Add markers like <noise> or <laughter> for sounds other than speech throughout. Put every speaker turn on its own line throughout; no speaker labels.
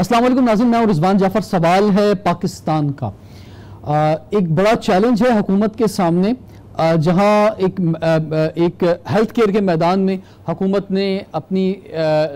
अस्सलाम वालेकुम नाजिम मैं रिजवान जाफ़र। सवाल है पाकिस्तान का। आ, एक बड़ा चैलेंज है हुकूमत के सामने। जहाँ एक एक हेल्थ केयर के मैदान में हुकूमत ने अपनी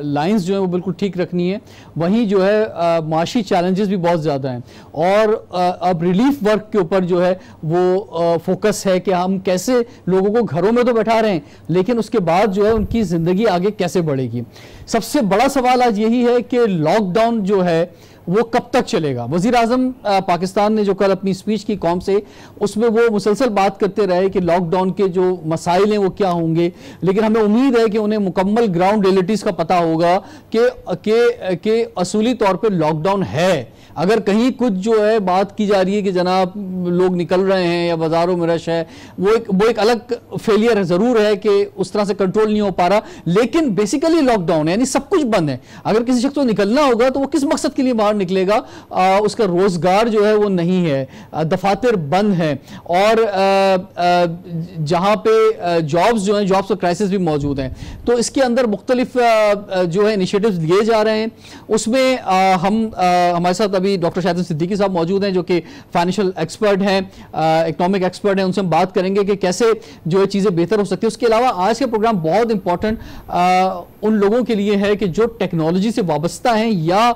लाइंस जो है वो बिल्कुल ठीक रखनी है। वहीं जो है माशी चैलेंजेस भी बहुत ज़्यादा हैं। और अब रिलीफ वर्क के ऊपर जो है, वो फोकस है कि हम कैसे लोगों को घरों में तो बैठा रहे हैं, लेकिन उसके बाद जो है उनकी ज़िंदगी आगे कैसे बढ़ेगी? सबसे बड़ा सवाल आज यही है कि लॉकडाउन जो है वो कब तक चलेगा? वज़ीर अजम पाकिस्तान ने जो कल अपनी स्पीच की कॉम से, उसमें वो मुसलसल बात करते रहे कि लॉकडाउन के जो मसाइल हैं वो क्या होंगे। लेकिन हमें उम्मीद है कि उन्हें मुकम्मल ग्राउंड रियलिटीज़ का पता होगा कि असूली तौर पर लॉकडाउन है। अगर कहीं कुछ जो है बात की जा रही है कि जनाब लोग निकल रहे हैं या बाजारों में रश है वो एक वो एक अलग फेलियर है ज़रूर है कि उस तरह से कंट्रोल नहीं हो पा रहा। लेकिन बेसिकली लॉकडाउन है यानी सब कुछ बंद है। अगर किसी शख्स को निकलना होगा तो वो किस मकसद के लिए बाहर निकलेगा? आ, उसका रोज़गार जो है वो नहीं है दफातर बंद है। और जहाँ पे जॉब्स जो हैं जॉब्स का क्राइसिस भी मौजूद हैं। तो इसके अंदर मुख्तलिफ़ जो है इनिशिएटिव लिए जा रहे हैं। उसमें हम हमारे साथ अभी डॉक्टर शाहिद सिद्दीकी साहब मौजूद हैं, जो कि फाइनेंशियल एक्सपर्ट हैं इकोनॉमिक एक्सपर्ट हैं, उनसे हम बात करेंगे कि कैसे जो है चीज़ें बेहतर हो सकती है। उसके अलावा आज का प्रोग्राम बहुत इंपॉर्टेंट उन लोगों के लिए है कि जो टेक्नोलॉजी से वाबस्ता हैं या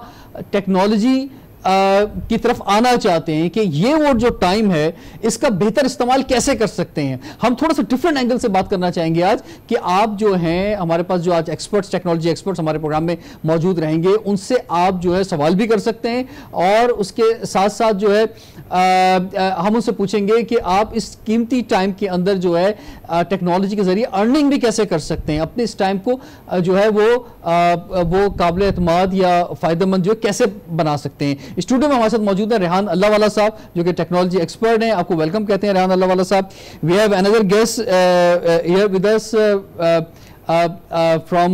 टेक्नोलॉजी की तरफ़ आना चाहते हैं कि ये वो जो टाइम है इसका बेहतर इस्तेमाल कैसे कर सकते हैं? हम थोड़ा सा डिफरेंट एंगल से बात करना चाहेंगे आज कि आप जो हैं हमारे पास जो आज एक्सपर्ट्स टेक्नोलॉजी एक्सपर्ट्स हमारे प्रोग्राम में मौजूद रहेंगे उनसे आप जो है सवाल भी कर सकते हैं और उसके साथ साथ जो है आ, आ, हम उनसे पूछेंगे कि आप इस कीमती टाइम के अंदर जो है टेक्नोलॉजी के ज़रिए अर्निंग भी कैसे कर सकते हैं? अपने इस टाइम को जो है वो आ, वो काबिल अतमाद या फ़ायदेमंद जो कैसे बना सकते हैं? स्टूडियो में हमारे साथ मौजूद है रेहान अल्लाह वाला साहब, जो कि टेक्नोलॉजी एक्सपर्ट हैं। आपको वेलकम कहते हैं रेहान अल्लाह वाला साहब we have another guest here with us from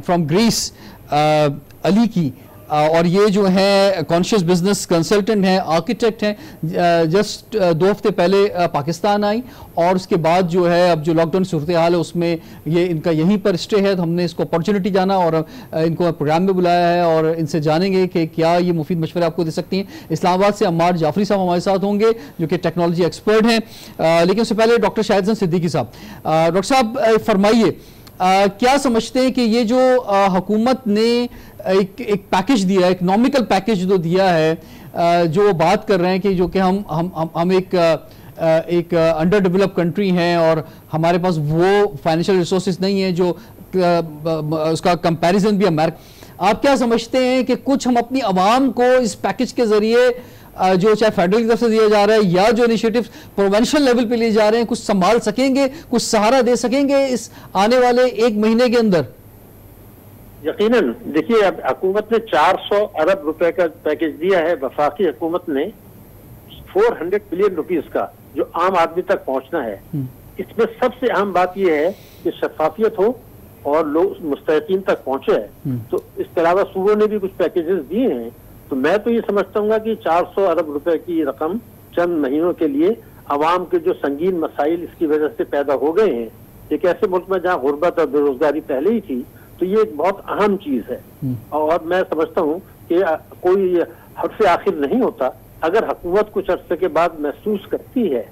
from Greece Ali की। और ये जो है कॉन्शियस बिज़नेस कंसल्टेंट हैं आर्किटेक्ट हैं जस्ट दो हफ़्ते पहले पाकिस्तान आई और उसके बाद जो है, अब जो लॉकडाउन सूरत हाल है, उसमें ये इनका यहीं पर स्टे है तो हमने इसको अपॉर्चुनिटी जाना और इनको प्रोग्राम में बुलाया है और इनसे जानेंगे कि क्या ये मुफीद मशवरे आपको दे सकती हैं। इस्लामाबाद से अम्मार जाफरी साहब हमारे साथ होंगे, जो कि टेक्नोलॉजी एक्सपर्ट हैं। लेकिन उससे पहले डॉक्टर शाहिद सिद्दीकी साहब। डॉक्टर साहब फरमाइए क्या समझते हैं कि ये जो हुकूमत ने एक एक पैकेज दिया है इकोनॉमिकल पैकेज जो दिया है आ, जो बात कर रहे हैं कि जो कि हम हम हम, हम एक एक अंडर डेवलप कंट्री हैं और हमारे पास वो फाइनेंशियल रिसोर्सेज नहीं है जो उसका कंपैरिजन भी अमेरिका आप क्या समझते हैं कि कुछ हम अपनी आवाम को इस पैकेज के ज़रिए जो चाहे फेडरल की तरफ़ से दिया जा रहा है या जो इनिशिएटिव प्रोवेंशल लेवल पे लिए जा रहे हैं कुछ संभाल सकेंगे कुछ सहारा दे सकेंगे इस आने वाले एक महीने के अंदर
यकीनन देखिए अब हुकूमत ने 400 अरब रुपए का पैकेज दिया है वफाकी हुकूमत ने 400 बिलियन रुपीस का जो आम आदमी तक पहुँचना है हम्म। इसमें सबसे अहम बात यह है कि शफाफियत हो और लोग मुस्तकिन तक पहुँचे हम्म। तो इसके अलावा सूबों ने भी कुछ पैकेजेस दिए हैं तो मैं तो ये समझता हूँ कि 400 अरब रुपए की रकम चंद महीनों के लिए आवाम के जो संगीन मसाइल इसकी वजह से पैदा हो गए हैं एक ऐसे मुल्क में जहाँ गुर्बत और बेरोजगारी पहले ही थी तो ये एक बहुत अहम चीज़ है हम्म। और मैं समझता हूँ कि कोई हद से आखिर नहीं होता अगर हुकूमत कुछ अरसे के बाद महसूस करती है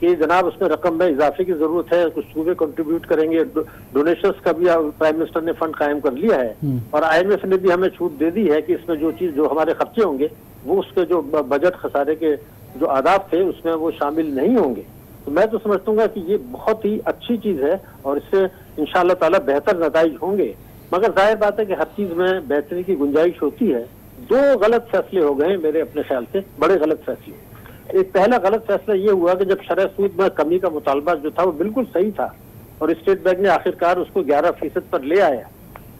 कि जनाब उसमें रकम में इजाफे की ज़रूरत है कुछ सूबे कंट्रीब्यूट करेंगे डोनेशन का भी प्राइम मिनिस्टर ने फंड कायम कर लिया है। हम्म। और आईएमएफ ने भी हमें छूट दे दी है कि इसमें जो चीज़ जो हमारे खर्चे होंगे वो उसके जो बजट खसारे के जो आदाब थे उसमें वो शामिल नहीं होंगे। तो मैं तो समझता हूँ कि ये बहुत ही अच्छी चीज़ है और इससे इन ताला बेहतर नतज होंगे। मगर ज़ाहिर बात है कि हर चीज़ में बेहतरी की गुंजाइश होती है। दो गलत फैसले हो गए मेरे अपने ख्याल से बड़े गलत फैसले। एक पहला गलत फैसला ये हुआ कि जब शरह सूद में कमी का मुतालबा जो था वो बिल्कुल सही था और स्टेट बैंक ने आखिरकार उसको ग्यारह फ़ीसद पर ले आया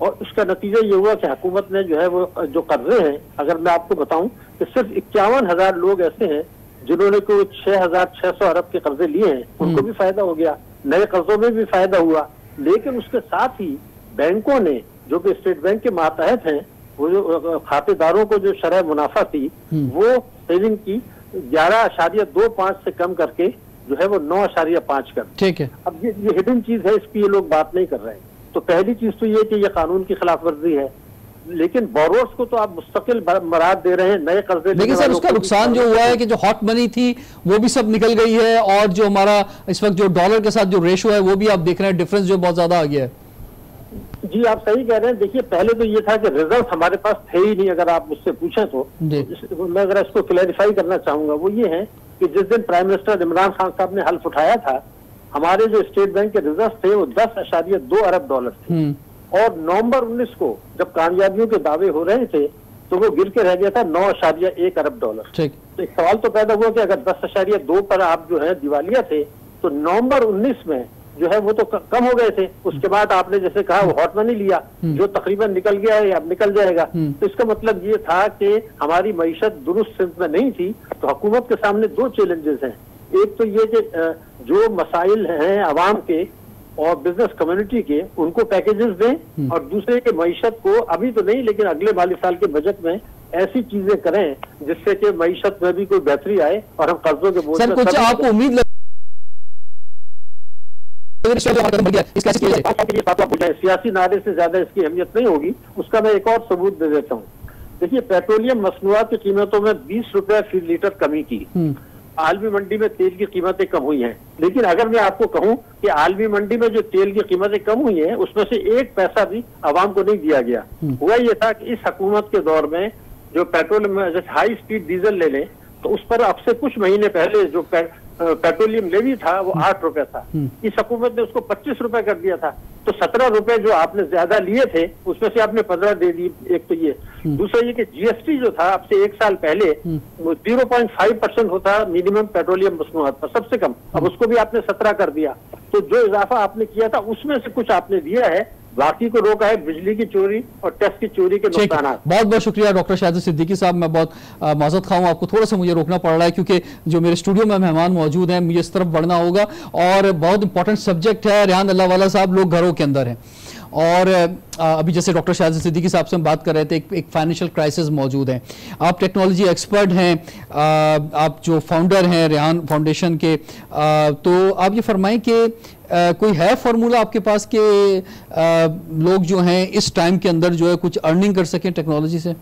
और उसका नतीजा ये हुआ कि हुकूमत ने जो है वो जो कर्जे हैं अगर मैं आपको बताऊँ कि सिर्फ़ इक्यावन हज़ार लोग ऐसे हैं जिन्होंने को छह हज़ार छह सौ अरब के कर्जे लिए हैं उनको हम्म। भी फ़ायदा हो गया नए कर्जों में भी फ़ायदा हुआ लेकिन उसके साथ ही बैंकों ने जो कि स्टेट बैंक के मातहत हैं वो जो खातेदारों को जो शरह मुनाफा थी हम्म। वो सेविंग की ग्यारह आशारिया दो पाँच से कम करके जो है वो नौ आशारिया पाँच कर।
ठीक है।
अब ये ये हिडन चीज़ है इस पर ये लोग बात नहीं कर रहे हैं। तो पहली चीज़ तो ये कि ये कानून की खिलाफ वर्जी है। लेकिन बोरोर्स को तो आप मुस्तकिल मराद दे रहे हैं नए कर्जे
लेकिन सर उसका नुकसान जो हुआ है कि जो हॉट मनी थी वो भी सब निकल गई है और जो हमारा इस वक्त जो डॉलर के साथ जो रेशो है वो भी आप देख रहे हैं डिफरेंस जो बहुत ज़्यादा आ गया है।
जी आप सही कह रहे हैं। देखिए पहले तो ये था कि रिज़ल्ट हमारे पास थे ही नहीं अगर आप मुझसे पूछें तो। मैं अगर इसको क्लैरिफाई करना चाहूँगा वो ये है कि जिस दिन प्राइम मिनिस्टर इमरान खान साहब ने हल्फ उठाया था हमारे जो स्टेट बैंक के रिज़ल्ट थे वो दस अशारिया दो अरब डॉलर थे। हम्म। और नवंबर उन्नीस को जब कामयाबियों के दावे हो रहे थे तो वो गिर के रह गया था नौ अशारिया एक अरब डॉलर तो एक सवाल तो पैदा हुआ कि अगर दस अशारिया दो पर आप जो है दिवालिया थे तो नवंबर उन्नीस में जो है वो तो कम हो गए थे उसके बाद आपने जैसे कहा वो हॉट मनी लिया हम्म। जो तकरीबन निकल गया है अब निकल जाएगा हम्म। तो इसका मतलब ये था कि हमारी मीशत दुरुस्त सिंध में नहीं थी तो हुकूमत के सामने दो चैलेंजेस हैं एक तो ये कि जो मसाइल हैं आवाम के और बिज़नेस कम्युनिटी के उनको पैकेजेस दें हम्म। और दूसरे के मीशत को अभी तो नहीं लेकिन अगले माली साल के बजट में ऐसी चीज़ें करें जिससे कि मीशत में भी कोई बेहतरी आए और हम कर्जों के बोझ
कुछ आपको उम्मीद
सियासी नारे से ज़्यादा इसकी अहमियत नहीं होगी उसका मैं एक और सबूत दे देता हूँ। देखिए पेट्रोलियम मसनूआत की कीमतों में बीस रुपए फ़ी लीटर कमी की। हम्म। आलमी मंडी में तेल की कीमतें कम हुई हैं। लेकिन अगर मैं आपको कहूँ कि आलमी मंडी में जो तेल की कीमतें कम हुई हैं उसमें से एक पैसा भी आवाम को नहीं दिया गया। हम्म। हुआ ये था कि इस हुकूमत के दौर में जो पेट्रोल जैसे हाई स्पीड डीजल ले लें तो उस पर अब से कुछ महीने पहले जो पेट्रोलियम लेवी था वो हम्म। आठ रुपए था। हम्म। इस हुकूमत ने उसको पच्चीस रुपए कर दिया था। तो सत्रह रुपए जो आपने ज़्यादा लिए थे उसमें से आपने पंद्रह दे दी एक तो ये। हम्म। दूसरा ये कि जीएसटी जो था आपसे एक साल पहले ज़ीरो पॉइंट फाइव परसेंट होता मिनिमम पेट्रोलियम मसनूआत पर सबसे कम। अब उसको भी आपने सत्रह कर दिया। तो जो इजाफा आपने किया था उसमें से कुछ आपने दिया है बाकी को रोका है बिजली की चोरी और टेस्ट की चोरी के नुकसान।
बहुत बहुत शुक्रिया डॉक्टर शाहिद सिद्दीकी साहब। मैं बहुत माजत खाऊं आपको थोड़ा सा मुझे रोकना पड़ रहा है क्योंकि जो मेरे स्टूडियो में मेहमान मौजूद हैं मुझे इस तरफ़ बढ़ना होगा। और बहुत इंपॉर्टेंट सब्जेक्ट है रेहान अल्लाह वाला साहब लोग घरों के अंदर हैं। और अभी जैसे डॉक्टर शाहिद सिद्दीकी साहब से हम बात कर रहे थे एक, फाइनेंशियल क्राइसिस मौजूद है। आप टेक्नोलॉजी एक्सपर्ट हैं आप जो फाउंडर हैं रेहान फाउंडेशन के तो आप ये फरमाएँ कि कोई है फार्मूला आपके पास कि लोग जो हैं इस टाइम के अंदर जो है कुछ अर्निंग कर सकें टेक्नोलॉजी से?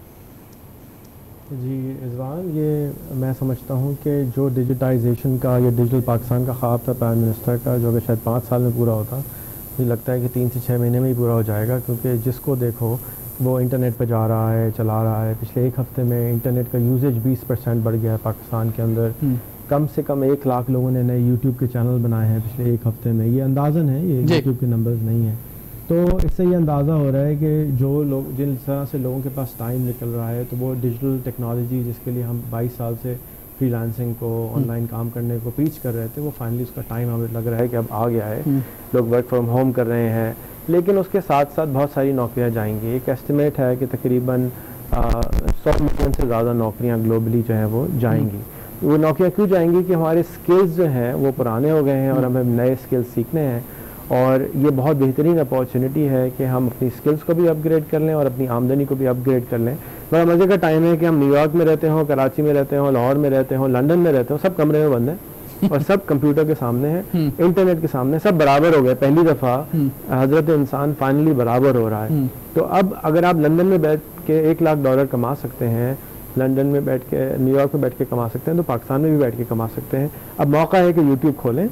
जी इजवान ये मैं समझता हूँ कि जो डिजिटाइजेशन का या डिजिटल पाकिस्तान का ख्वाब था प्राइम मिनिस्टर का जो अगर शायद पाँच साल में पूरा होता मुझे लगता है कि तीन से छः महीने में ही पूरा हो जाएगा क्योंकि जिसको देखो वो इंटरनेट पर जा रहा है चला रहा है। पिछले एक हफ़्ते में इंटरनेट का यूजेज 20 परसेंट बढ़ गया है पाकिस्तान के अंदर। हम्म। कम से कम एक लाख लोगों ने नए यूट्यूब के चैनल बनाए हैं पिछले एक हफ़्ते में। ये अंदाजन है ये यूट्यूब के नंबर्स नहीं है। तो इससे ये अंदाज़ा हो रहा है कि जो लोग जिन तरह से लोगों के पास टाइम निकल रहा है तो वो डिजिटल टेक्नोलॉजी जिसके लिए हम 22 साल से फ्रीलांसिंग को ऑनलाइन हम्म। काम करने को पीच कर रहे थे वो फाइनली उसका टाइम हमें लग रहा है कि अब आ गया है हम्म। लोग वर्क फ्रॉम होम कर रहे हैं लेकिन उसके साथ साथ बहुत सारी नौकरियाँ जाएँगी एक एस्टिमेट है कि तकरीबन सौ मिलियन से ज़्यादा नौकरियाँ ग्लोबली जो हैं वो जाएँगी हम्म। वो नौकरियाँ क्यों जाएँगी कि हमारे स्किल्स जो हैं वो पुराने हो गए हैं और हमें नए स्किल्स सीखने हैं और ये बहुत बेहतरीन अपॉर्चुनिटी है कि हम अपनी स्किल्स को भी अपग्रेड कर लें और अपनी आमदनी को भी अपग्रेड कर लें बड़ा मज़े का टाइम है कि हम न्यूयॉर्क में रहते हों कराची में रहते हों लाहौर में रहते हों लंदन में रहते हो सब कमरे में बंद हैं और सब कंप्यूटर के सामने हैं हम्म। इंटरनेट के सामने सब बराबर हो गए पहली दफ़ा हम्म। हज़रत इंसान फाइनली बराबर हो रहा है हम्म। तो अब अगर आप लंदन में बैठ के एक लाख डॉलर कमा सकते हैं लंदन में बैठ के न्यूयॉर्क में बैठ के कमा सकते हैं तो पाकिस्तान में भी बैठ के कमा सकते हैं अब मौका है कि यूट्यूब खोलें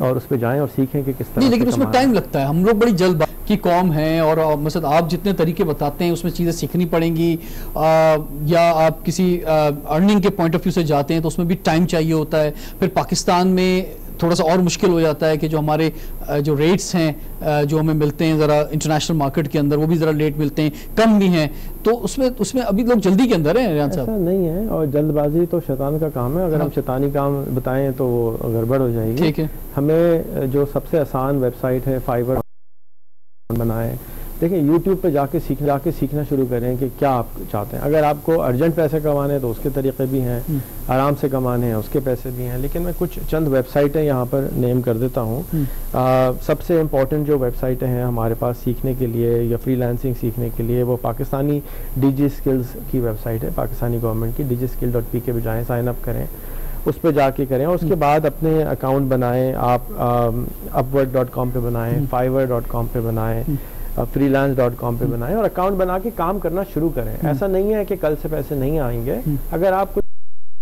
और उस पर जाएँ और सीखें कि किस तरह
नहीं लेकिन उसमें टाइम लगता है। हम लोग बड़ी जल्द की कॉम है और मतलब आप जितने तरीके बताते हैं उसमें चीज़ें सीखनी पड़ेंगी। आ, या आप किसी अर्निंग के पॉइंट ऑफ़ व्यू से जाते हैं तो उसमें भी टाइम चाहिए होता है। फिर पाकिस्तान में थोड़ा सा और मुश्किल हो जाता है कि जो हमारे जो रेट्स हैं जो हमें मिलते हैं ज़रा इंटरनेशनल मार्केट के अंदर वो भी ज़रा लेट मिलते हैं कम भी हैं। तो उसमें उसमें अभी लोग जल्दी के अंदर हैं
ऐसा नहीं है और जल्दबाजी तो शैतान का काम है। अगर हाँ। हम शैतानी काम बताएँ तो वो गड़बड़ हो जाएगी। ठीक है। हमें जो सबसे आसान वेबसाइट है फाइबर बनाए। देखिए यूट्यूब पे जाके सीख जाके सीखना शुरू करें कि क्या आप चाहते हैं अगर आपको अर्जेंट पैसे कमाने हैं तो उसके तरीके भी हैं हम्म। आराम से कमाने हैं उसके पैसे भी हैं लेकिन मैं कुछ चंद वेबसाइटें यहाँ पर नेम कर देता हूँ हम्म। सबसे इम्पोर्टेंट जो वेबसाइटें हैं हमारे पास सीखने के लिए या फ्रीलांसिंग सीखने के लिए वो पाकिस्तानी डीजी स्किल्स की वेबसाइट है पाकिस्तानी गवर्नमेंट की D skill dot P K बजाय साइन अप करें उस पर जाके करें और उसके हम्म। बाद अपने अकाउंट बनाएँ आप अपवर्ड डॉट कॉम पर बनाएँ फाइवर डॉट कॉम पर बनाएँ फ्रीलांस डॉट कॉम पर बनाएँ और अकाउंट बना के काम करना शुरू करें। ऐसा नहीं है कि कल से पैसे नहीं आएँगे। अगर आप कुछ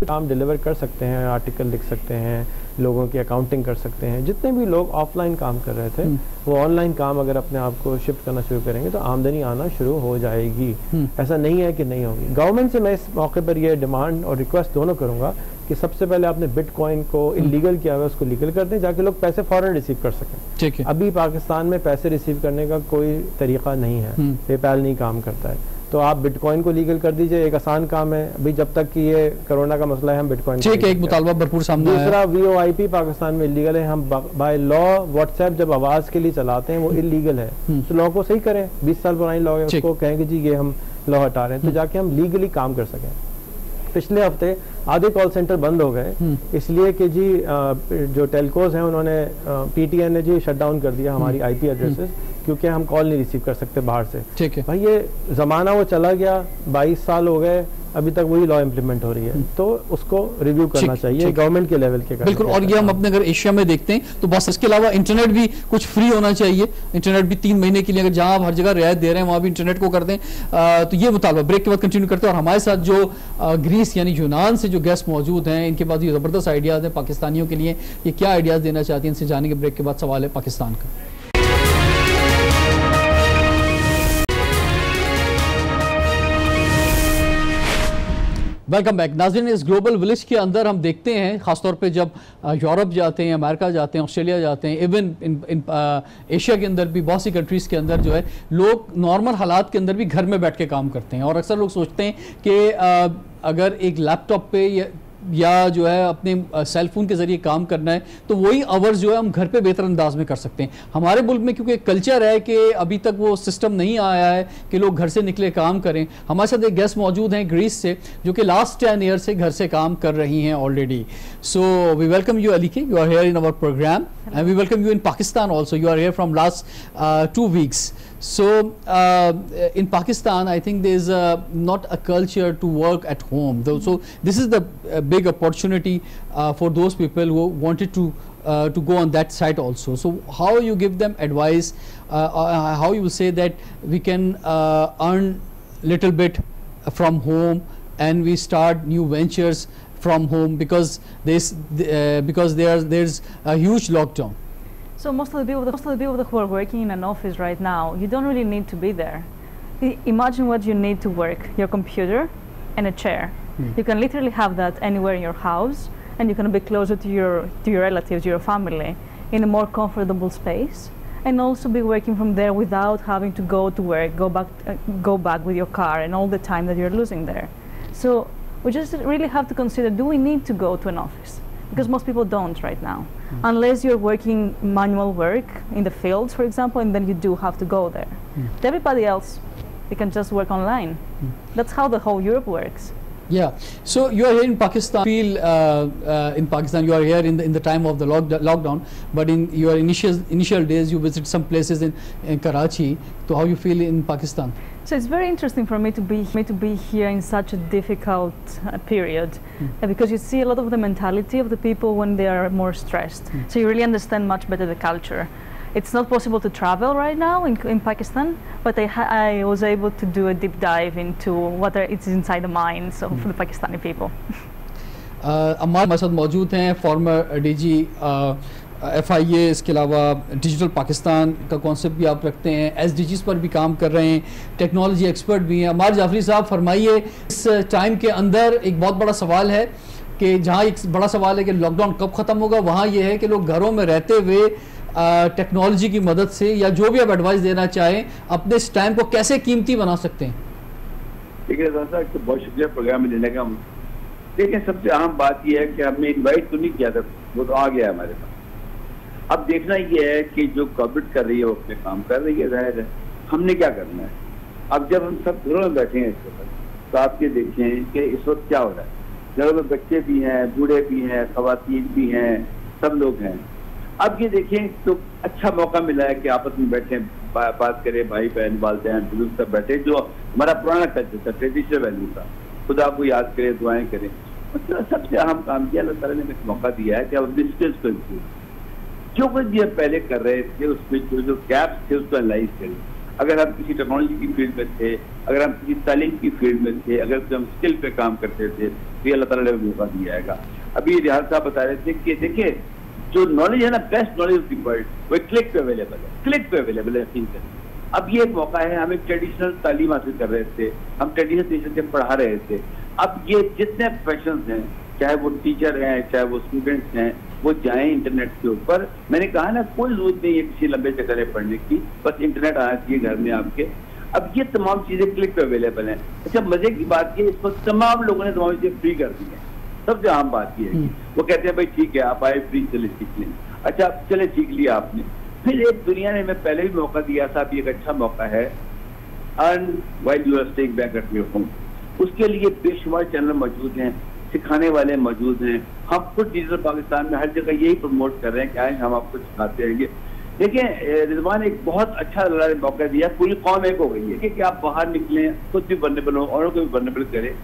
काम डिलीवर कर सकते हैं आर्टिकल लिख सकते हैं लोगों की अकाउंटिंग कर सकते हैं जितने भी लोग ऑफलाइन काम कर रहे थे वो ऑनलाइन काम अगर अपने आप को शिफ्ट करना शुरू करेंगे तो आमदनी आना शुरू हो जाएगी। ऐसा नहीं है कि नहीं होगी। गवर्नमेंट से मैं इस मौके पर ये डिमांड और रिक्वेस्ट दोनों करूँगा कि सबसे पहले आपने बिटकॉइन को इलीगल किया हुआ उसको लीगल कर दें जाके लोग पैसे फॉरन रिसीव कर सकें।
ठीक है।
अभी पाकिस्तान में पैसे रिसीव करने का कोई तरीका नहीं है। पेपैल नहीं काम करता है। तो आप बिटकॉइन को लीगल कर दीजिए एक आसान काम है। अभी जब तक कि ये कोरोना का मसला है हम बिटकॉइन
ठीक है एक मुतालबा भरपूर सामने
दूसरा वीओआईपी पाकिस्तान में इलीगल है। हम बाय लॉ व्हाट्सएप जब आवाज़ के लिए चलाते हैं वो इलीगल है। तो लॉ को सही करें। बीस साल पुरानी लॉ है उसको कहें कि जी ये हम लॉ हटा रहे हैं। तो जाके हम लीगली काम कर सकें। पिछले हफ़्ते आधे कॉल सेंटर बंद हो गए। इसलिए कि जी जो टेलकोज हैं उन्होंने पीटीएन ने जी शट डाउन कर दिया हमारी आईपी एड्रेसेस क्योंकि हम कॉल नहीं रिसीव कर सकते बाहर से।
ठीक है।
भाई ये जमाना वो चला गया 22 साल हो गए अभी तक वही लॉ इम्प्लीमेंट हो रही है। तो उसको रिव्यू करना चाहिए गवर्नमेंट के लेवल के
बिल्कुल और ये हम अपने अगर एशिया में देखते हैं तो बस इसके अलावा इंटरनेट भी कुछ फ्री होना चाहिए। इंटरनेट भी तीन महीने के लिए अगर जहाँ आप हर जगह रियायत दे रहे हैं वहाँ भी इंटरनेट को कर दें। आ, तो ये मुतालबा ब्रेक के बाद कंटिन्यू करते हैं। और हमारे साथ जो ग्रीस यानी यूनान से जो गेस्ट मौजूद हैं इनके पास ये ज़बरदस्त आइडियाज़ हैं पाकिस्तानियों के लिए। ये क्या आइडियाज़ देना चाहती हैं इनसे जाने के ब्रेक के बाद सवाल है पाकिस्तान का। वेलकम बैक नाजिन इस ग्लोबल विलेज के अंदर हम देखते हैं, ख़ासतौर पे जब यूरोप जाते हैं, अमेरिका जाते हैं, ऑस्ट्रेलिया जाते हैं इवन इन इन एशिया के अंदर भी, बहुत सी कंट्रीज़ के अंदर जो है, लोग नॉर्मल हालात के अंदर भी घर में बैठ के काम करते हैं। और अक्सर लोग सोचते हैं कि अगर एक लैपटॉप पे या या जो है अपने सेल फ़ोन के ज़रिए काम करना है तो वही आवर्स जो है हम घर पे बेहतर अंदाज में कर सकते हैं। हमारे मुल्क में क्योंकि कल्चर है कि अभी तक वो सिस्टम नहीं आया है कि लोग घर से निकले काम करें। हमारे साथ एक गेस्ट मौजूद हैं ग्रीस से, जो कि लास्ट टेन ईयर से घर से काम कर रही हैं already so we welcome you Ali के you are here in our programme and we welcome you in Pakistan also you are here from last two weeks So uh, in Pakistan, I think there's a, not a culture to work at home. So this is the uh, big opportunity uh, for those people who wanted to uh, to go on that site also. So how you give them advice? Uh, uh, how you say that we can earn little bit from home and we start new ventures from home because this because there there's a huge lockdown.
So most of the people, most of the people who are working in an office right now, you don't really need to be there. Imagine what you need to work: your computer and a chair. Mm. You can literally have that anywhere in your house, and you can be closer to your to your relatives, your family, in a more comfortable space, and also be working from there without having to go to work, go back, uh, go back with your car, and all the time that you're losing there. So we just really have to consider: Do we need to go to an office? Because most people don't right now. Mm. Unless you're working manual work in the fields, for example, and then you do have to go there. Mm. everybody else, you can just work online. Mm. That's how the whole Europe works.
Yeah. So you are here in Pakistan. Feel uh, uh, in Pakistan. You are here in the in the time of the lockdown. But in your initial initial days, you visit some places in, in Karachi. So how you feel in Pakistan?
So it's very interesting for me to be me to be here in such a difficult uh, period, mm. because you see a lot of the mentality of the people when they are more stressed. Mm. So you really understand much better the culture. It's not possible to travel right now in, in Pakistan, but I, I, was able to do a deep dive into what are, it's inside the minds of mm. the Pakistani people. <laughs>
uh, Ammar हमारे मौजूद हैं former DG F I A इसके अलावा digital Pakistan का concept भी आप रखते हैं एस डी पर भी काम कर रहे हैं टेक्नोलॉजी एक्सपर्ट भी हैं अमार जाफरी साहब फरमाइए इस टाइम के अंदर एक बहुत बड़ा सवाल है कि जहाँ एक बड़ा सवाल है कि लॉकडाउन कब ख़त्म होगा वहाँ ये है कि लोग घरों में रहते हुए टेक्नोलॉजी की मदद से या जो भी आप एडवाइस देना चाहें, अपने इस टाइम को कैसे कीमती बना सकते हैं?
ठीक है साहब बहुत शुक्रिया प्रोग्राम में लेने का हम। देखिए, सबसे अहम बात यह है कि हमने इनवाइट तो नहीं किया था, वो तो आ गया हमारे पास। अब देखना यह है कि जो कोविड कर रही है, वो अपने काम कर रही है, ज़ाहिर है। हमने क्या करना है? अब जब हम सब घरों में बैठे हैं इस वक्त तो आप ये देखें कि इस वक्त क्या हो रहा है। घरों में बच्चे भी हैं, बूढ़े भी हैं खातन भी हैं, सब लोग हैं। अब ये देखें तो अच्छा मौका मिला है कि आपस में बैठे बात करें, भाई बहन वालते हैं बुज़ुर्ग सब बैठे, जो हमारा पुराना कल्चर था ट्रेडिशनल वैल्यू था। खुदा को याद करें, दुआएँ करें। मतलब सबसे अहम काम किया, अल्लाह ताला ने मौका दिया है कि अपनी स्किल्स को इम्प्रूव जो कुछ हम पहले कर रहे थे उसमें जो जो गैप्स थे, उसको एनालाइज करें। अगर हम किसी टेक्नोलॉजी की फ़ील्ड में थे, अगर हम किसी तालीम की फ़ील्ड में थे, अगर हम स्किल पे काम करते थे तो ये अल्लाह ताला ने मौका दिया जाएगा अभी रिहाज साहब बता रहे थे कि, देखिए जो नॉलेज है ना best knowledge of the world वो क्लिक पे अवेलेबल है क्लिक पे अवेलेबल है करें अब ये एक मौका है, हम एक ट्रेडिशनल तालीम हासिल कर रहे थे, हम ट्रेडिशनल तरीके से पढ़ा रहे थे। अब ये जितने प्रोफेशन हैं, चाहे वो टीचर हैं, चाहे वो स्टूडेंट्स हैं, वो जाए इंटरनेट के ऊपर। मैंने कहा ना, कोई ज़रूरत नहीं है किसी लंबे चक्कर पढ़ने की, बस इंटरनेट आना चाहिए घर में आपके। अब ये तमाम चीज़ें क्लिक पे अवेलेबल हैं। अच्छा मज़े की बात ये इस वक्त तमाम लोगों ने तमाम चीज़ें फ्री कर दी है। सबसे आम बात ये है वो कहते हैं भाई ठीक है आप आए फ्री चले सीख लें। अच्छा चले सीख लिया आपने। फिर एक दुनिया ने मैं पहले भी मौका दिया था अभी एक अच्छा मौका है। Earn while you are staying back at your home उसके लिए बेशुमार चैनल मौजूद हैं सिखाने वाले मौजूद हैं। हम खुद डिजिटल पाकिस्तान में हर जगह यही प्रमोट कर रहे हैं कि आए हम आपको सिखाते रहेंगे देखिए रिजवान एक बहुत अच्छा मौका दिया। पूरी कौम एक हो गई है कि आप बाहर निकलें खुद भी बनने हो औरों को भी बनने करें।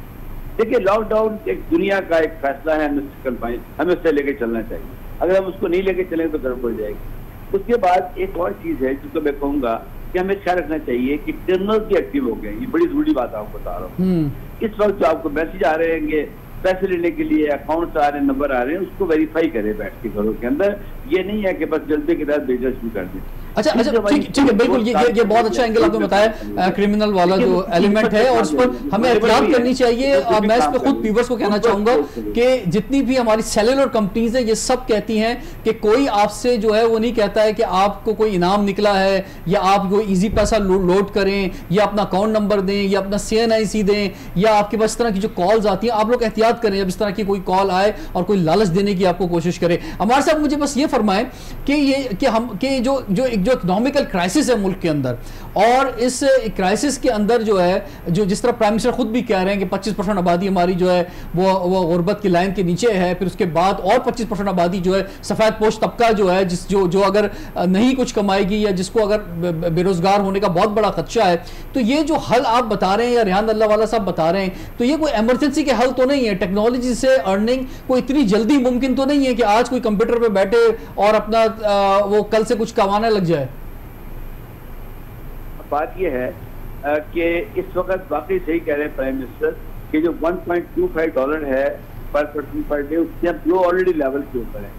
देखिए लॉकडाउन एक दुनिया का एक फैसला है हमें पाए हमें उससे लेके चलना चाहिए। अगर हम उसको नहीं लेके चलेंगे तो गड़बड़ जाएगी। उसके बाद एक और चीज़ है जिसको मैं कहूँगा कि हमें ख्याल रखना चाहिए कि टर्मिनल भी एक्टिव हो गए ये बड़ी ज़रूरी बात आपको बता रहा हूँ। हम्म। इस वक्त जो आपको मैसेज आ रहे हैं पैसे लेने के लिए अकाउंट आ रहे हैं नंबर आ रहे हैं उसको वेरीफाई करें बैठ के घरों के अंदर। ये नहीं है कि बस जल्दी के तहत भेजना शुरू कर दें।
अच्छा अच्छा ठीक ठीक है बिल्कुल ये ये बहुत अच्छा एंगल आपने बताया क्रिमिनल वाला जो एलिमेंट है और उस पर हमें एहतियात करनी चाहिए। और मैं इस पर खुद व्यूवर्स को कहना चाहूँगा कि जितनी भी हमारी सेलुलर कंपनीज़ है ये सब कहती हैं कि कोई आपसे जो है वो नहीं कहता है कि आपको कोई इनाम निकला है या आप कोई इजी पैसा लोड करें या अपना अकाउंट नंबर दें या अपना सी एन आई सी दें या आपके पास इस तरह की जो कॉल्स आती हैं आप लोग एहतियात करें जब इस तरह की कोई कॉल आए और कोई लालच देने की आपको कोशिश करे। हमारे साहब मुझे बस ये फरमाएँ कि ये कि हम कि जो जो एक जो इकोनॉमिकल क्राइसिस है मुल्क के अंदर, और इस क्राइसिस के अंदर जो है, जो जिस तरह प्राइम मिनिस्टर खुद भी कह रहे हैं कि 25 परसेंट आबादी हमारी जो है, वो वो गुर्बत की लाइन के नीचे है, फिर उसके बाद और 25 परसेंट आबादी जो है, सफ़ेद पोश तबका जो है, जिस, जो जो अगर नहीं कुछ कमाएगी या जिसको अगर बेरोजगार होने का बहुत बड़ा खदशा है तो ये जो हल आप बता रहे हैं या रिहान अल्लाह वाला साहब बता रहे हैं तो ये कोई एमरजेंसी के हल तो नहीं है टेक्नोलॉजी से अर्निंग कोई इतनी जल्दी मुमकिन तो नहीं है कि आज कोई कंप्यूटर पर बैठे और अपना वो कल से कुछ कमाने लग जाए।
बात यह है कि इस वक्त वाकई सही कह रहे हैं प्राइम मिनिस्टर कि जो 1.25 डॉलर है पर पर्सन पर डे उसके अब लो ऑलरेडी लेवल के ऊपर है।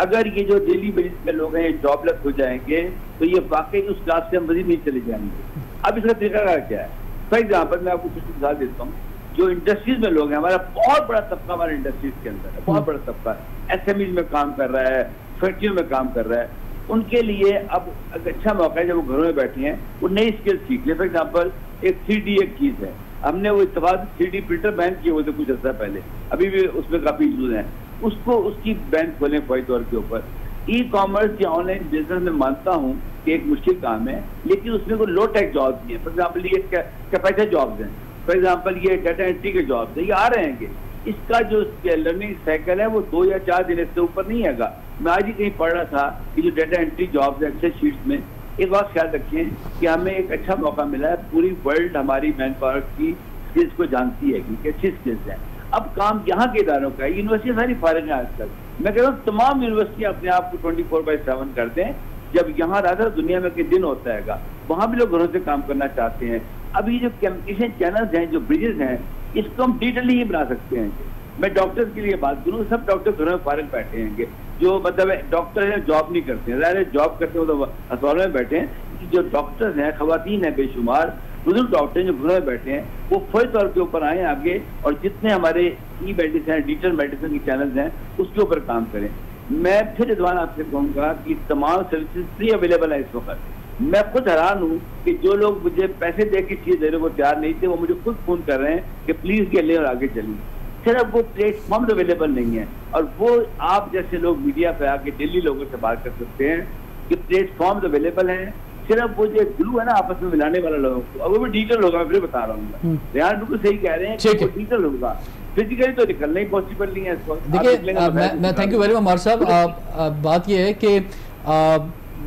अगर ये जो डेली बेसिस पे लोग हैं, ये जॉबलेस हो जाएँगे तो ये वाकई उस क्लास से मजीद नहीं चले जाएँगे। अब इसका तरीका क्या है? फॉर एग्ज़ाम्पल मैं आपको कुछ मिसाल देता हूँ। जो इंडस्ट्रीज़ में लोग हैं, हमारा बहुत बड़ा तबका हमारे इंडस्ट्रीज़ के अंदर है, बहुत बड़ा तबका। एस में काम कर रहा है फैक्ट्रियों में काम कर रहा है। उनके लिए अब अच्छा मौका है जब वो घरों में बैठे हैं। वो नई स्किल सीख ले। फॉर एग्ज़ाम्पल एक थ्री डी एक चीज़ है। हमने वो इतवाद थ्री डी प्रिंटर बैन किए हुए थे कुछ अर्सा पहले। अभी भी उसमें काफ़ी यूज़ है। उसको उसकी बैंक खोले फौरी तौर के ऊपर। ई कॉमर्स या ऑनलाइन बिज़नेस में मानता हूँ कि एक मुश्किल काम है, लेकिन उसमें कोई लो टेक जॉब नहीं है। फॉर एग्ज़ाम्पल ये कैपेसिटी जॉब्स हैं। फॉर एग्ज़ाम्पल ये डाटा एंट्री के जॉब्स है। ये आ रहे हैं इसका जो लर्निंग साइकिल है, वो दो या चार दिन इससे ऊपर नहीं है मैं आज ही कहीं पढ़ रहा था कि जो डेटा एंट्री जॉब्स है एक्सेल शीट में, एक बात ख्याल रखें कि हमें एक अच्छा मौका मिला है। पूरी वर्ल्ड हमारी मैन पावर की स्किल्स को जानती है कि अच्छी स्किल्स हैं। अब काम यहाँ के इदारों का है। यूनिवर्सिटी सारी फॉरन है आजकल। मैं कह रहा हूँ, तमाम यूनिवर्सिटी अपने आप को ट्वेंटी फोर बाई सेवन कर दें। जब यहाँ राधा दुनिया में कई दिन होता है वहाँ भी लोग घरों से काम करना चाहते हैं। अभी जो कम्युनिकेशन चैनल्स हैं, जो ब्रिजेस हैं, इसको हम डिजिटली ही बना सकते हैं। मैं डॉक्टर्स के लिए बात करूँ, सब डॉक्टर घरों में फारग बैठे हैं जो मतलब डॉक्टर है जॉब नहीं करते हैं। ज़ाहिर जॉब करते हैं तो अस्पतालों में बैठे हैं। जो डॉक्टर्स हैं खातन हैं, बेशुमार, बुज़ुर्ग डॉक्टर जो घरों में बैठे हैं, वो फौरी तौर के ऊपर आए आगे और जितने हमारे ई मेडिसिन हैं डिजिटल मेडिसिन के चैनल्स हैं, उसके ऊपर काम करें। मैं फिर रिजवान आपसे कहूँगा कि तमाम सर्विसेज़ फ्री अवेलेबल है इस वक्त। मैं खुद हैरान हूँ कि जो लोग मुझे पैसे दे के चीज़ देने को तैयार नहीं थे। वो मुझे खुद फ़ोन कर रहे हैं कि प्लीज़ ये ले और आगे चलिए। सिर्फ़ वो प्लेटफॉर्म अवेलेबल नहीं है। और वो आप जैसे लोग मीडिया पे आके दिल्ली लोगों से बात कर सकते हैं कि प्लेटफॉर्म अवेलेबल है। सिर्फ़ वो जो ग्लू है ना आपस में मिलाने वाला लोगों को। अगर वो भी डिजिटल होगा मैं फिर बता रहा हूँ। हम्म। रेहान बिल्कुल सही कह रहे हैं कि वो डिजिटल होगा। फिजिकली तो निकलना ही पॉसिबल नहीं है
देखिए मैं थैंक यू वेरी मच साहब बात ये है कि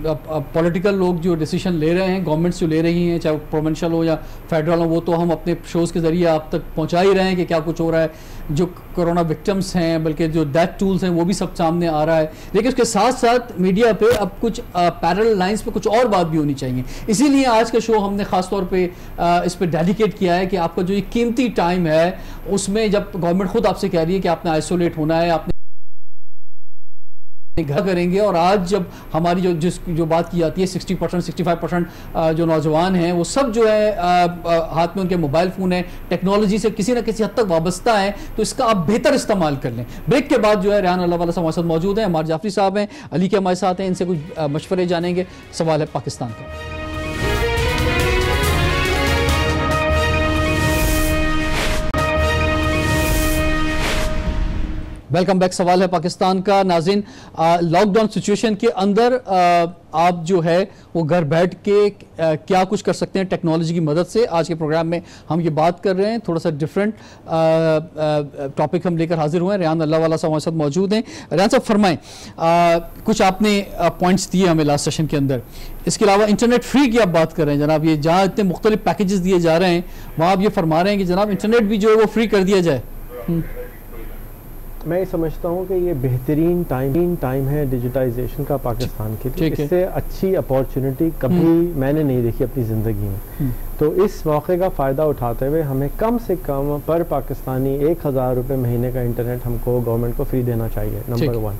पॉलिटिकल लोग जो डिसीज़न ले रहे हैं गवर्नमेंट्स जो ले रही हैं चाहे वो प्रोविंशियल हो या फेडरल हो वो तो हम अपने शोज़ के ज़रिए आप तक पहुँचा ही रहे हैं कि क्या कुछ हो रहा है। जो कोरोना विक्टम्स हैं बल्कि जो डेथ टूल्स हैं वो भी सब सामने आ रहा है। लेकिन उसके साथ साथ मीडिया पे अब कुछ पैरल लाइन्स पर कुछ और बात भी होनी चाहिए। इसीलिए आज का शो हमने ख़ास तौर पे आ, इस पर डेडिकेट किया है कि आपका जो ये कीमती टाइम है उसमें जब गवर्नमेंट खुद आपसे कह रही है कि आपने आइसोलेट होना है आपने घर करेंगे और आज जब हमारी जो जिस जो बात की जाती है 60 परसेंट सिक्सटी परसेंट जो नौजवान हैं वो सब जो है आ, आ, हाथ में उनके मोबाइल फ़ोन है टेक्नोलॉजी से किसी ना किसी हद तक वाबस्ता है तो इसका आप बेहतर इस्तेमाल कर लें। ब्रेक के बाद जो है रेहान अल्लाह वाला हमारे साथ मौजूद है हमारे जाफरी साहब हैं अली के हमारे साथ हैं इनसे कुछ मशवरे जानेंगे। सवाल है पाकिस्तान का। वेलकम बैक सवाल है पाकिस्तान का। नाजिन लॉकडाउन सिचुएशन के अंदर आ, आप जो है वो घर बैठ के आ, क्या कुछ कर सकते हैं टेक्नोलॉजी की मदद से? आज के प्रोग्राम में हम ये बात कर रहे हैं थोड़ा सा डिफरेंट टॉपिक हम लेकर हाजिर हुए हैं। रेहान अल्लाह वाला साहब हमारे साथ मौजूद हैं। रेहान साहब फरमाएँ कुछ आपने पॉइंट्स दिए हमें लास्ट सेशन के अंदर। इसके अलावा इंटरनेट फ्री की आप बात कर रहे हैं जनाब। ये जहाँ इतने मुख्तलिफ़ पैकेजेस दिए जा रहे हैं वहाँ आप ये फरमा रहे हैं कि जनाब इंटरनेट भी जो है वो फ्री कर दिया जाए। हम्म।
मैं समझता हूँ कि ये बेहतरीन टाइम टाइम है डिजिटाइजेशन का पाकिस्तान के लिए। इससे अच्छी अपॉर्चुनिटी कभी हम्म। मैंने नहीं देखी अपनी ज़िंदगी में। हम्म। तो इस मौके का फ़ायदा उठाते हुए हमें कम से कम पर पाकिस्तानी एक हज़ार रुपये महीने का इंटरनेट हमको गवर्नमेंट को फ्री देना चाहिए number one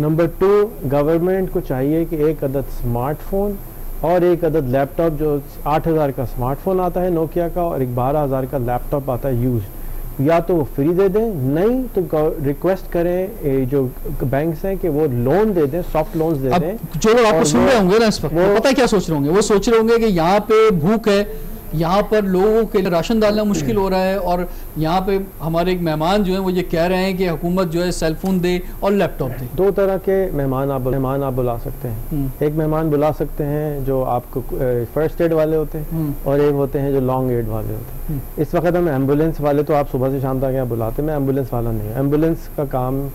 number two government को चाहिए कि एक अदद स्मार्टफ़ोन और एक अदद लैपटॉप जो आठ हज़ार का स्मार्टफ़ोन आता है नोकिया का और एक बारह हज़ार का लैपटॉप आता है यूज़ या तो वो फ्री दे दें नहीं तो रिक्वेस्ट करें जो बैंक्स हैं कि वो लोन दे दें सॉफ्ट लोन दे दें।
जो लोग आपको सुन रहे होंगे ना इस वक्त पता है क्या सोच रहे होंगे? वो सोच रहे होंगे कि यहाँ पे भूख है यहाँ पर लोगों के लिए राशन डालना मुश्किल हो रहा है और यहाँ पे हमारे एक मेहमान जो है वो ये कह रहे हैं कि हुकूमत जो है सेलफोन दे और लैपटॉप दे
दो तरह के मेहमान आप मेहमान आप बुला सकते हैं हम्म। एक मेहमान बुला सकते हैं जो आपको फ़र्स्ट एड वाले होते हैं हम्म। और एक होते हैं जो लॉन्ग एड वाले होते हैं हम्म। इस वक्त हम एंबुलेंस वाले तो आप सुबह से शाम तक यहाँ बुलाते मैं एंबुलेंस वाला नहीं हूँ एंबुलेंस का काम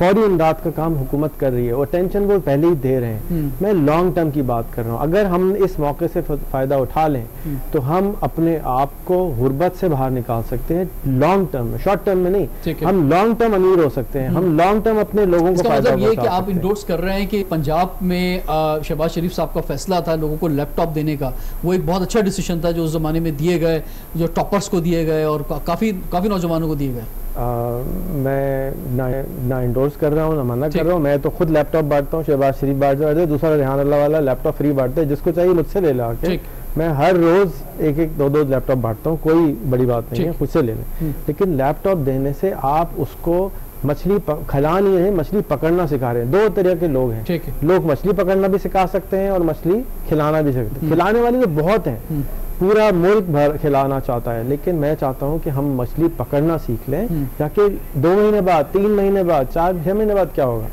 फौरी इमदाद का काम हुकूमत कर रही है और टेंशन वो पहले ही दे रहे हैं। हम्म। मैं लॉन्ग टर्म की बात कर रहा हूँ। अगर हम इस मौके से फ़ायदा उठा लें हम्म। तो हम अपने आप को गुर्बत से बाहर निकाल सकते हैं लॉन्ग टर्म में। शॉर्ट टर्म में नहीं। हम लॉन्ग टर्म अमीर हो सकते हैं। हम लॉन्ग हम्म। टर्म अपने लोगों को
मतलब ये कि आप इंडोर्स कर रहे हैं कि पंजाब में शहबाज शरीफ साहब का फैसला था लोगों को लैपटॉप देने का। वो एक बहुत अच्छा डिसीज़न था जो उस जमाने में दिए गए जो टॉपर्स को दिए गए और काफ़ी काफ़ी नौजवानों को दिए गए।
मैं ना ना इंडोर्स कर रहा हूँ ना मना कर रहा हूँ मैं तो खुद लैपटॉप बांटता हूँ शहबाज शरीफ बांटते हैं दूसरा रेहान अल्लाह वाला लैपटॉप फ्री बांटते हैं जिसको चाहिए मुझसे ले ला के मैं हर रोज एक एक दो दो लैपटॉप बांटता हूँ कोई बड़ी बात नहीं है खुद से ले लें। हम्म। लेकिन लैपटॉप देने से आप उसको मछली खिला नहीं है मछली पकड़ना सिखा रहे हैं। दो तरह के लोग हैं। लोग मछली पकड़ना भी सिखा सकते हैं और मछली खिलाना भी सकते हैं। हम्म। खिलाने वाले तो बहुत हैं। हम्म। पूरा मुल्क भर खिलाना चाहता है लेकिन मैं चाहता हूँ कि हम मछली पकड़ना सीख लें हम्म। ताकि दो महीने बाद तीन महीने बाद चार छह महीने बाद क्या होगा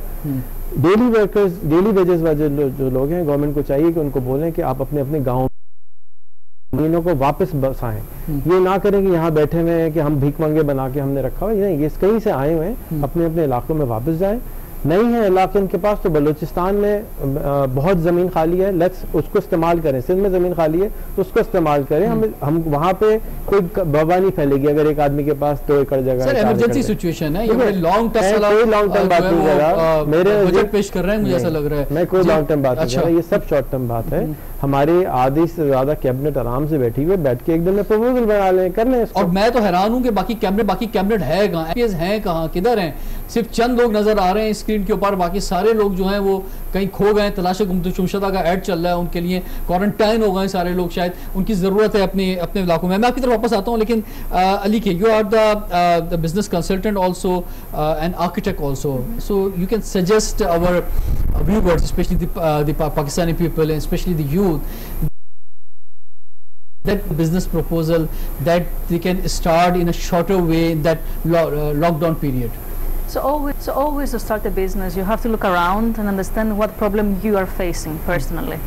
डेली वर्कर्स डेली वेजेस वाले जो लोग हैं गवर्नमेंट को चाहिए कि उनको बोलें कि आप अपने अपने गाँव महीनों को वापस बसाएँ हम्म। ये ना करें कि यहाँ बैठे हुए हैं कि हम भीख मंगे बना के हमने रखा हुआ नहीं ये कहीं से आए हुए हैं हम्म। अपने अपने इलाकों में वापस जाएँ नहीं है इलाके इनके पास तो बलूचिस्तान में बहुत ज़मीन खाली है। लेट्स उसको इस्तेमाल करें। सिंध में ज़मीन खाली है तो उसको इस्तेमाल करें। हम हम वहाँ पे कोई बवा नहीं फैलेगी अगर एक आदमी के पास दो एकड़ जगह
इमरजेंसी सिचुएशन है। ये लॉन्ग टर्म
लॉन्ग टर्म बात नहीं कर रहा।
मेरे बजट पेश कर रहे हैं मुझे ऐसा लग रहा है।
मैं कोई लॉन्ग टर्म बात नहीं रहा। ये सब शॉर्ट टर्म बात है। हम्म। हमारे आधे से ज़्यादा कैबिनेट आराम से बैठी हुई बैठ के एक दिन में प्रपोजल बना लें, कर लें
और मैं तो हैरान हूँ कि बाकी कैबिनेट बाकी कैबिनेट है कहाँ? हैं कहाँ? किधर हैं? सिर्फ़ चंद लोग नज़र आ रहे हैं स्क्रीन के ऊपर, बाकी सारे लोग जो हैं वो कहीं खो गए तलाश गुमशुदा का एड चल रहा है उनके लिए। क्वारंटाइन हो गए सारे लोग शायद। उनकी ज़रूरत है अपने अपने इलाकों में। मैं आपकी तरफ़ वापस आता हूँ लेकिन अली के you are the business consultant also and architect also so you can suggest our viewers specially Pakistani people specially the youth that business proposal that they can start in a shorter way that lo uh, lockdown period.
So always, so always to start a business, you have to look around and understand what problem you are facing personally.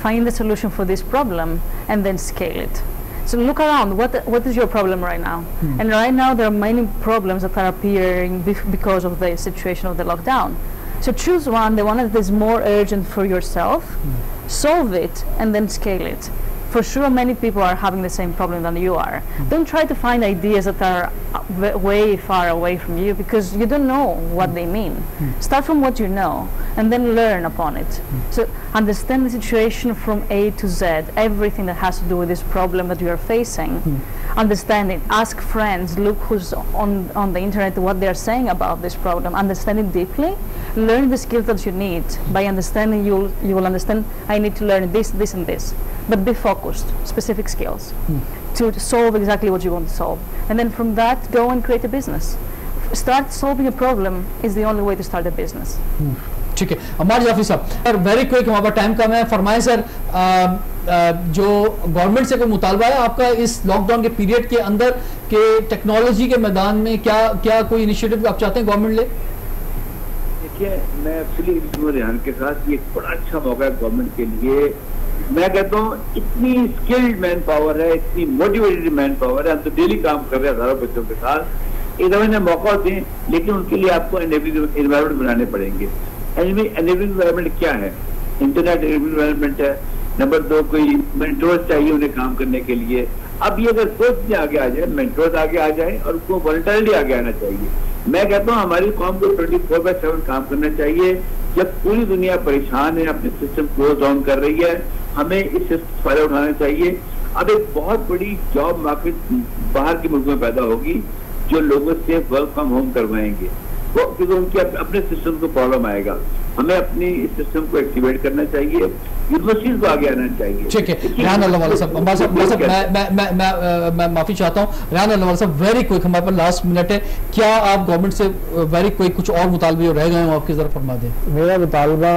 Find the solution for this problem and then scale it. So look around, what, what is your problem right now? Hmm. And right now there are many problems that are appearing because of the situation of the lockdown. So choose one, the one that is more urgent for yourself, solve it, and then scale it. For sure, many people are having the same problem than you are. Hmm. Don't try to find ideas that are w- way far away from you because you don't know what they mean. Hmm. Start from what you know and then learn upon it. Hmm. So understand the situation from A to Z, everything that has to do with this problem that you are facing. Understand it. Ask friends. Look who's on on the internet what they are saying about this problem. Understand it deeply. Learn the skills that you need. By understanding, you'll, you will understand. I need to learn this, this, and this. But be focused. Specific skills mm. to solve exactly what you want to solve. And then from that, go and create a business. Start solving a problem is the only way to start a business. Mm.
ठीक है अमार जाफी साहब sir very quick हमारा time कम है फरमाएँ sir आ, आ, जो government से कोई मुतालबा है आपका इस लॉकडाउन के पीरियड के अंदर के टेक्नोलॉजी के मैदान में क्या क्या कोई इनिशिएटिव आप चाहते हैं गवर्नमेंट ले
देखिए मैं फिली रेहान के साथ ये एक बड़ा अच्छा मौका है गवर्नमेंट के लिए मैं कहता हूँ, इतनी स्किल्ड मैन पावर है, इतनी मोटिवेटेड मैन पावर है, हम तो डेली काम कर रहे हैं हज़ारों बच्चों के साथ। दफ़ा इन्हें मौका दें, लेकिन उनके लिए आपको एनवायरमेंट बनाने पड़ेंगे। एनेबलिंग एनवायरमेंट क्या है? इंटरनेट एनवायरमेंट है। नंबर दो, कोई मेंटोर्स चाहिए उन्हें काम करने के लिए। अब ये अगर दो चीज़ें आगे आ जाए मेंटोर्स आगे आ जाए और उनको वॉलंटरली आगे आना चाहिए। मैं कहता हूँ, हमारी कॉम को ट्वेंटी फोर बाय सेवन काम करना चाहिए। जब पूरी दुनिया परेशान है, अपने सिस्टम क्लोज डाउन कर रही है हमें इससे फ़ायदा उठाना चाहिए। अब एक बहुत बड़ी जॉब मार्केट बाहर के मुल्क में पैदा होगी, जो लोगों से वर्क फ्रॉम होम करवाएँगे। क्योंकि उनके अपने सिस्टम को प्रॉब्लम आएगा। हमें अपनी इस सिस्टम को एक्टिवेट करना चाहिए। को आगे आना चाहिए।
ठीक है रेहान अल्लाह साहब मैं माफ़ी चाहता हूँ। रेहान अल्लाह वाला साहब वेरी क्विक हमारे पास लास्ट मिनट है। क्या आप गवर्नमेंट से वेरी क्विक कुछ और मुतालबे रह गए हो? आपकी जरा फरमा दें?
मेरा मुतालबा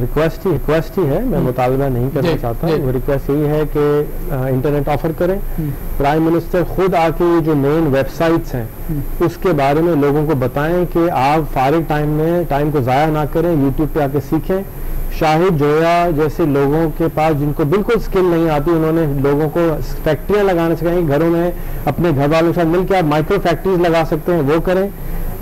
रिक्वेस्ट ही रिक्वेस्ट ही है। मैं मुतालबा नहीं करना चाहता रिक्वेस्ट यही है कि इंटरनेट ऑफ़र करें। प्राइम मिनिस्टर खुद आके ये जो मेन वेबसाइट्स हैं उसके बारे में लोगों को बताएँ कि आप फारिग टाइम में टाइम को ज़ाया ना करें यूट्यूब पे आके सीखें। शाहिद जोया जैसे लोगों के पास जिनको बिल्कुल स्किल नहीं आती, उन्होंने लोगों को फैक्ट्रियाँ लगाना सिखाई, घरों में अपने घर वालों के साथ मिलकर आप माइक्रो फैक्ट्रीज लगा सकते हैं, वो करें।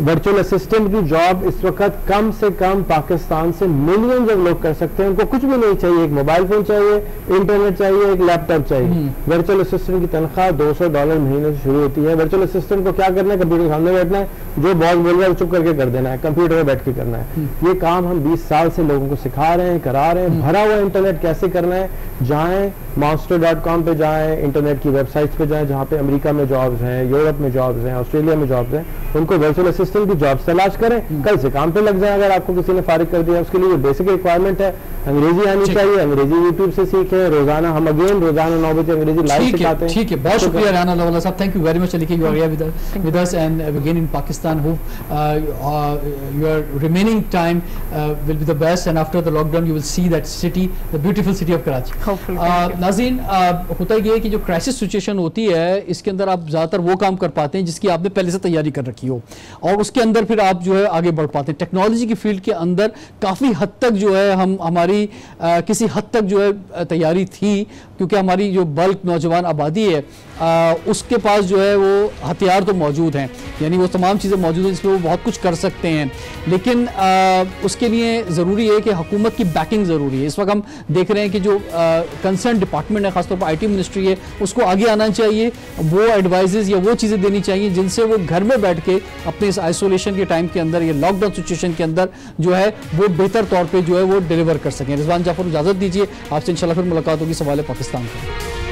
वर्चुअल असिस्टेंट की जॉब इस वक्त कम से कम पाकिस्तान से मिलियन जब लोग कर सकते हैं। उनको कुछ भी नहीं चाहिए। एक मोबाइल फ़ोन चाहिए इंटरनेट चाहिए एक लैपटॉप चाहिए। वर्चुअल असिस्टेंट की तनख्वाह 200 डॉलर महीने से शुरू होती है। वर्चुअल असिस्टेंट को क्या करना है? कंप्यूटर के सामने बैठना है। जो बॉस बोल रहा है वो चुप करके कर देना है। कंप्यूटर में बैठ के करना है। ये काम हम 20 साल से लोगों को सिखा रहे हैं करा रहे हैं। भरा हुआ इंटरनेट कैसे करना है? जाए मास्टर डॉट कॉम पे जाए इंटरनेट की वेबसाइट्स पे जाएँ जहाँ पे अमेरिका में जॉब्स हैं यूरोप में जॉब्स हैं ऑस्ट्रेलिया में जॉब्स हैं। उनको वर्चुअल असिस्टेंट की जॉब्स तलाश करें। कल से काम पे लग जाए अगर आपको किसी ने फारिग कर दिया। उसके लिए बेसिक रिक्वायरमेंट है। अंग्रेज़ी आनी चाहिए। अंग्रेज़ी यूट्यूब से सीखें। रोज़ाना हम अगेन रोज़ाना नौ बजे अंग्रेज़ी लाइव
ठीक है
सिखाते हैं।
ठीक है। बहुत
तो
शुक्रिया रेहान अल्लाह वाला साहब। Thank you very much Ali you are here with again in Pakistan who uh, uh, your remaining time uh, will be the best and after the lockdown you will see that city the beautiful city of Karachi.
Hopefully,
uh, Nazeen uh, होता ये है कि जो crisis situation होती है इसके अंदर आप ज़्यादातर वो काम कर पाते हैं जिसकी आपने पहले से तैयारी कर रखी हो। और उसके अंदर फिर आप जो है आगे बढ़ पाते हैं। टेक्नोलॉजी की फ़ील्ड के अंदर काफ़ी हद तक जो है हम हमारी अ, किसी हद तक जो है तैयारी थी क्योंकि हमारी जो बल्क नौजवान आबादी है अ, उसके पास जो है वो हथियार तो मौजूद हैं। यानी वो तमाम चीज़ें मौजूद हैं जिसमें वो बहुत कुछ कर सकते हैं। लेकिन अ, उसके लिए ज़रूरी है कि हुकूमत की बैकिंग ज़रूरी है। इस वक्त हम देख रहे हैं कि जो कंसर्न डिपार्टमेंट है खासतौर पर आईटी मिनिस्ट्री है उसको आगे आना चाहिए वो एडवाइजेज या वो चीज़ें देनी चाहिए जिनसे वो घर में बैठ के अपने इस आइसोलेशन के टाइम के अंदर या लॉकडाउन सिचुएशन के अंदर जो है, वो बेहतर तौर पर जो है, वो डिलीवर कर सकें। रिजवान जाफ़र, इजाज़त दीजिए। आपसे इंशाल्लाह फिर मुलाकात होगी सवाल पाकिस्तान का